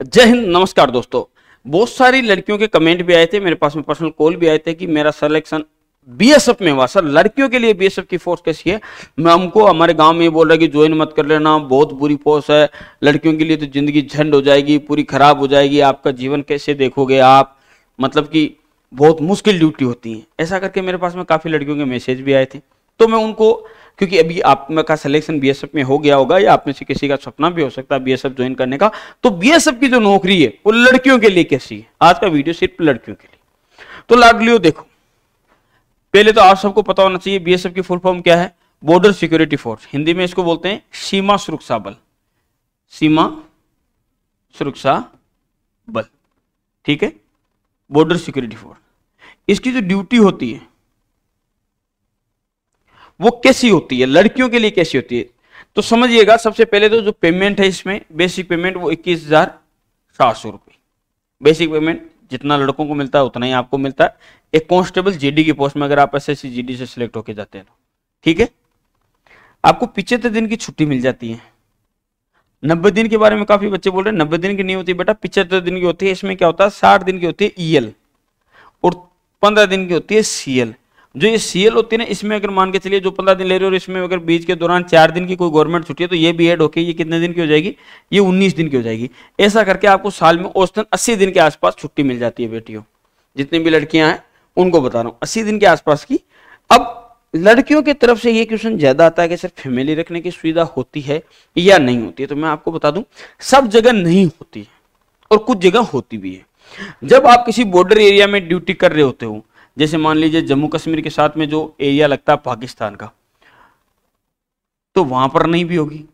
जय हिंद, नमस्कार दोस्तों। बहुत सारी लड़कियों के कमेंट भी आए थे, मेरे पास में पर्सनल कॉल भी आए थे कि मेरा सिलेक्शन बीएसएफ में हुआ। सर, लड़कियों के लिए बीएसएफ की फोर्स कैसी है? मैं हमको, हमारे गाँव में बोल रहा कि ज्वाइन मत कर लेना, बहुत बुरी फोर्स है। लड़कियों के लिए तो ज़िंदगी झंड हो जाएगी, पूरी खराब हो जाएगी। आपका जीवन कैसे देखोगे आप? मतलब कि बहुत मुश्किल ड्यूटी होती है। ऐसा करके मेरे पास में काफ़ी लड़कियों के मैसेज भी आए थे। तो मैं उनको क्योंकि अभी आप में का सिलेक्शन बीएसएफ में हो गया होगा या आप में से किसी का सपना भी हो सकता है बीएसएफ ज्वाइन करने का तो बीएसएफ की जो नौकरी है, वो लड़कियों के लिए कैसी है? आज का वीडियो सिर्फ़ लड़कियों के लिए। तो लाडलियो देखो, पहले तो आप सबको पता होना चाहिए बीएसएफ की फुल फॉर्म क्या है? बॉर्डर सिक्योरिटी फोर्स हिंदी में इसको बोलते हैं सीमा सुरक्षा बल। सीमा सुरक्षा बल। ठीक है? बॉर्डर सिक्योरिटी फोर्स इसकी जो ड्यूटी होती है वो कैसी होती है? लड़कियों के लिए कैसी होती है? तो समझिएगा, सबसे पहले तो जो पेमेंट है इसमें बेसिक पेमेंट वो इक्कीस हज़ार सात सौ रुपये बेसिक पेमेंट जितना लड़कों को मिलता है, उतना ही आपको मिलता है। एक कांस्टेबल जीडी की पोस्ट में अगर आप एस एस जीडी से सिलेक्ट होकर जाते हैं तो। ठीक है? आपको पिछहत्तर दिन की छुट्टी मिल जाती है। नब्बे दिन के बारे में काफ़ी बच्चे बोल रहे हैं, नब्बे दिन की नहीं होती बेटा, पिछहत्तर दिन की होती है। इसमें क्या होता है? साठ दिन की होती है ईएल और पंद्रह दिन की होती है सीएल जो ये सीएल होती है ना, इसमें अगर मान के चलिए जो पंद्रह दिन ले रहे हो और इसमें अगर बीच के दौरान चार दिन की कोई गवर्नमेंट छुट्टी है तो ये भी एड होकर ये कितने दिन की हो जाएगी? ये उन्नीस दिन की हो जाएगी। ऐसा करके आपको साल में औसतन अस्सी दिन के आसपास छुट्टी मिल जाती है बेटियों। जितनी भी लड़कियाँ हैं, उनको बता रहा हूँ, अस्सी दिन के आसपास की। अब लड़कियों की तरफ़ से ये क्वेश्चन ज़्यादा आता है कि सर फैमिली रखने की सुविधा होती है या नहीं होती है। तो मैं आपको बता दूँ, सब जगह नहीं होती है और कुछ जगह होती भी है। जब आप किसी बॉर्डर एरिया में ड्यूटी कर रहे होते हो जैसे मान लीजिए जम्मू कश्मीर के साथ में जो एरिया लगता है पाकिस्तान का तो वहाँ पर नहीं भी होगी।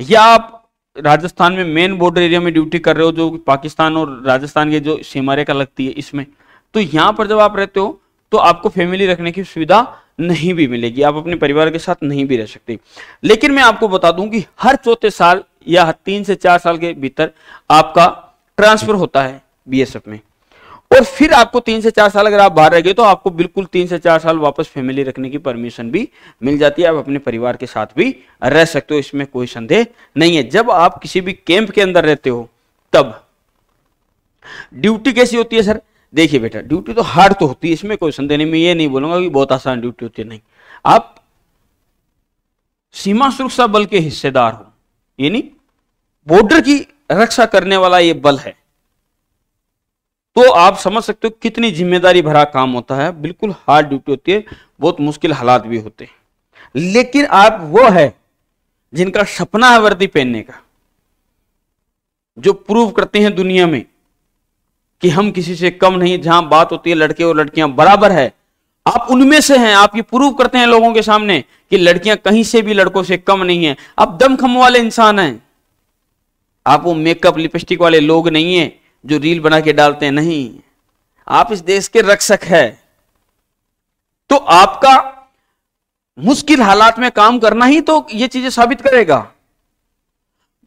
या आप राजस्थान में मेन बॉर्डर एरिया में ड्यूटी कर रहे हो, जो पाकिस्तान और राजस्थान के जो सीमा रेखा लगती है इसमें तो यहाँ पर जब आप रहते हो तो आपको फैमिली रखने की सुविधा नहीं भी मिलेगी। आप अपने परिवार के साथ नहीं भी रह सकते। लेकिन मैं आपको बता दूँ कि हर चौथे साल या तीन से चार साल के भीतर आपका ट्रांसफ़र होता है बीएसएफ में। और फिर आपको तीन से चार साल अगर आप बाहर रह गए तो आपको बिल्कुल तीन से चार साल वापस फैमिली रखने की परमिशन भी मिल जाती है। आप अपने परिवार के साथ भी रह सकते हो, इसमें कोई संदेह नहीं है। जब आप किसी भी कैंप के अंदर रहते हो, तब ड्यूटी कैसी होती है सर देखिए बेटा ड्यूटी तो हार्ड तो होती है, इसमें कोई संदेह नहीं। मैं ये नहीं बोलूँगा कि बहुत आसान ड्यूटी होती है, नहीं। आप सीमा सुरक्षा बल के हिस्सेदार हो, यानी बॉर्डर की रक्षा करने वाला ये बल है। तो आप समझ सकते हो कितनी ज़िम्मेदारी भरा काम होता है, बिल्कुल हार्ड ड्यूटी होती है, बहुत मुश्किल हालात भी होते हैं। लेकिन आप वो है जिनका सपना है वर्दी पहनने का, जो प्रूव करते हैं दुनिया में कि हम किसी से कम नहीं, जहाँ बात होती है लड़के और लड़कियाँ बराबर है, आप उनमें से हैं, आप ये प्रूव करते हैं लोगों के सामने कि लड़कियाँ कहीं से भी लड़कों से कम नहीं है। आप दमखम वाले इंसान हैं। आप वो मेकअप लिपस्टिक वाले लोग नहीं है। जो रील बना के डालते हैं, नहीं। आप इस देश के रक्षक है। तो आपका मुश्किल हालात में काम करना ही तो ये चीज़ें साबित करेगा।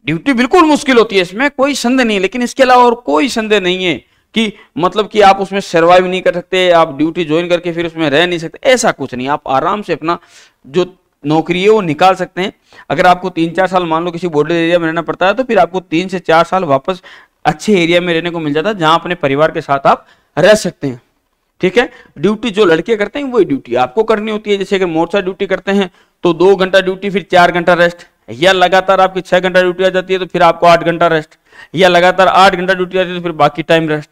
ड्यूटी बिल्कुल मुश्किल होती है इसमें, कोई संदेह नहीं लेकिन इसके अलावा और कोई संदेह नहीं है कि मतलब कि आप उसमें सर्वाइव नहीं कर सकते, आप ड्यूटी ज्वाइन करके फिर उसमें रह नहीं सकते, ऐसा कुछ नहीं। आप आराम से अपना जो नौकरी है, वो निकाल सकते हैं। अगर आपको तीन चार साल, मान लो किसी बॉर्डर एरिया में रहना पड़ता है तो फिर आपको तीन से चार साल वापस अच्छे एरिया में रहने को मिल जाता है, जहाँ अपने परिवार के साथ आप रह सकते हैं। ठीक है? ड्यूटी जो लड़के करते हैं, वही ड्यूटी आपको करनी होती है। जैसे अगर मोर्चा ड्यूटी करते हैं तो दो घंटा ड्यूटी फिर चार घंटा रेस्ट या लगातार आपकी छह घंटा ड्यूटी आ जाती है तो फिर आपको आठ घंटा रेस्ट या लगातार आठ घंटा ड्यूटी आती है तो फिर बाकी टाइम रेस्ट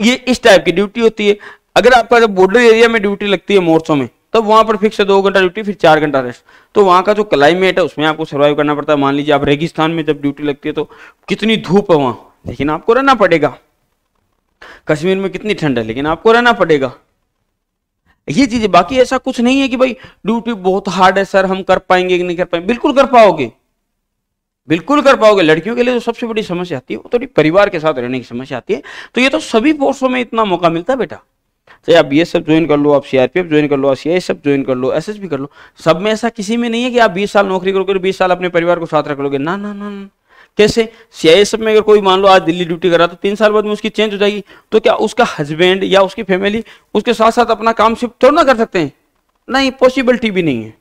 ये इस टाइप की ड्यूटी होती है। अगर आपका जब बॉर्डर एरिया में ड्यूटी लगती है मोर्चों में, तब वहाँ पर फिक्स है दो घंटा ड्यूटी फिर चार घंटा रेस्ट तो वहाँ का जो क्लाइमेट है, उसमें आपको सर्वाइव करना पड़ता है। मान लीजिए आप रेगिस्तान में जब ड्यूटी लगती है तो कितनी धूप है वहाँ। लेकिन आपको रहना पड़ेगा। कश्मीर में कितनी ठंड है, लेकिन आपको रहना पड़ेगा। ये चीज़ें बाकी ऐसा कुछ नहीं है कि भाई ड्यूटी बहुत हार्ड है सर हम कर पाएँगे कि नहीं कर पाएँगे। बिल्कुल कर पाओगे। बिल्कुल कर पाओगे। लड़कियों के लिए तो सबसे बड़ी समस्या आती है, वो थोड़ी परिवार के साथ रहने की समस्या आती है। तो ये तो सभी फोर्सों में इतना मौका मिलता है बेटा। चाहे आप ये सब ज्वाइन कर लो, आप सीआरपीएफ ज्वाइन कर लो सी सब ज्वाइन कर लो एसएसबी कर लो, सब में ऐसा किसी में नहीं है कि आप 20 साल नौकरी करोगे बीस साल अपने परिवार को साथ रख लोगे। ना ना ना ना। कैसे? सीआईएसएफ में अगर कोई मान लो आज दिल्ली ड्यूटी कर रहा तो तीन साल बाद में उसकी चेंज हो जाएगी। तो क्या उसका हस्बैंड या उसकी फैमिली उसके साथ साथ अपना काम शिफ्ट थोड़ा ना कर सकते हैं? नहीं पॉसिबिलिटी भी नहीं है।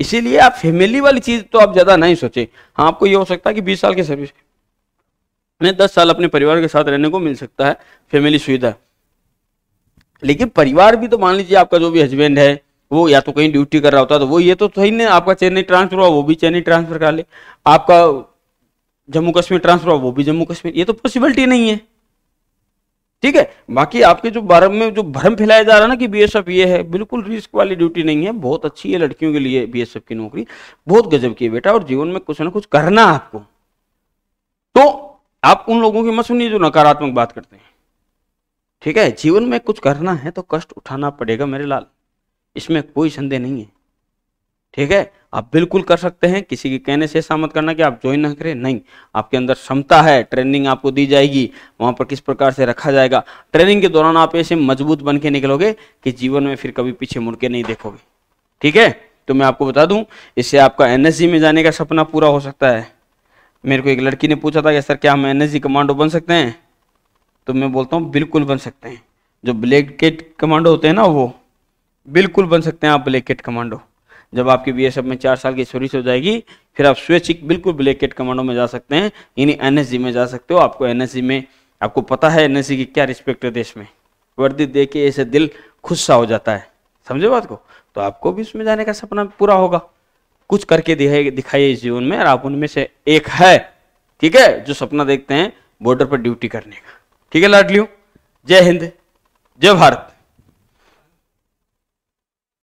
इसीलिए आप फैमिली वाली चीज़ तो आप ज़्यादा नहीं सोचे। हाँ आपको ये हो सकता है कि बीस साल की सर्विस में दस साल अपने परिवार के साथ रहने को मिल सकता है फैमिली सुविधा। लेकिन परिवार भी तो मान लीजिए आपका जो भी हस्बैंड है, वो या तो कहीं ड्यूटी कर रहा होता तो वो ये तो सही नहीं, आपका चेन्नई ट्रांसफ़र हुआ, वो भी चेन्नई ट्रांसफ़र कर ले। आपका जम्मू कश्मीर ट्रांसफ़र वो भी जम्मू कश्मीर। ये तो पॉसिबिलिटी नहीं है। ठीक है? बाकी आपके जो भरम में जो भ्रम फैलाया जा रहा है ना कि बीएसएफ ये है, बिल्कुल रिस्क वाली ड्यूटी नहीं है। बहुत अच्छी है लड़कियों के लिए बीएसएफ की नौकरी। बहुत गजब की है बेटा, और जीवन में कुछ ना कुछ करना आपको। तो आप उन लोगों की मत सुनिए जो नकारात्मक बात करते हैं। ठीक है? जीवन में कुछ करना है तो कष्ट उठाना पड़ेगा मेरे लाल। इसमें कोई संदेह नहीं है। ठीक है? आप बिल्कुल कर सकते हैं। किसी के कहने से ऐसा मत करना कि आप ज्वाइन ना करें। नहीं। आपके अंदर क्षमता है। ट्रेनिंग आपको दी जाएगी। वहाँ पर किस प्रकार से रखा जाएगा? ट्रेनिंग के दौरान आप ऐसे मज़बूत बन के निकलोगे कि जीवन में फिर कभी पीछे मुड़ के नहीं देखोगे। ठीक है? तो मैं आपको बता दूँ, इससे आपका एनएसजी में जाने का सपना पूरा हो सकता है। मेरे को एक लड़की ने पूछा था कि, सर, क्या हम एनएसजी कमांडो बन सकते हैं? तो मैं बोलता हूँ, बिल्कुल बन सकते हैं। जो ब्लैकेट कमांडो होते हैं ना वो, बिल्कुल बन सकते हैं आप ब्लैकेट कमांडो जब आपकी बी में चार साल की सर्विस हो जाएगी, फिर आप स्वैच्छिक बिल्कुल ब्लैकेट कमांडो में जा सकते हैं, यानी एनएसजी में जा सकते हो। आपको एनएसजी में, आपको पता है एनएसजी की क्या रिस्पेक्ट है देश में। वर्दी दे के ऐसे दिल खुश सा हो जाता है। समझे बात को? तो आपको भी उसमें जाने का सपना पूरा होगा। कुछ करके दिखाइए इस जीवन में, और आप उनमें से एक है, ठीक है, जो सपना देखते हैं बॉर्डर पर ड्यूटी करने का। ठीक है लाडलियों? जय हिंद, जय भारत।